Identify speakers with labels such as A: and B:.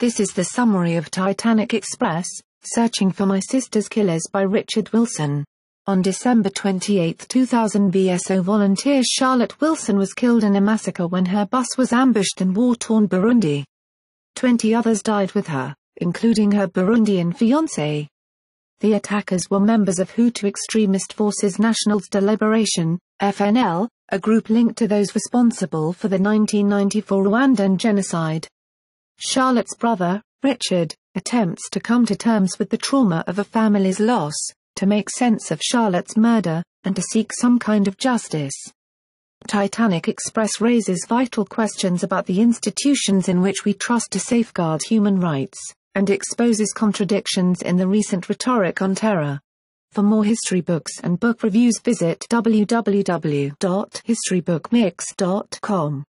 A: This is the summary of Titanic Express, Searching for My Sister's Killers by Richard Wilson. On December 28, 2000 VSO volunteer Charlotte Wilson was killed in a massacre when her bus was ambushed in war-torn Burundi. Twenty others died with her, including her Burundian fiancé. The attackers were members of Hutu extremist forces Nationales de Liberation, FNL, a group linked to those responsible for the 1994 Rwandan genocide. Charlotte's brother, Richard, attempts to come to terms with the trauma of a family's loss, to make sense of Charlotte's murder, and to seek some kind of justice. Titanic Express raises vital questions about the institutions in which we trust to safeguard human rights, and exposes contradictions in the recent rhetoric on terror. For more history books and book reviews visit www.historybookmix.com.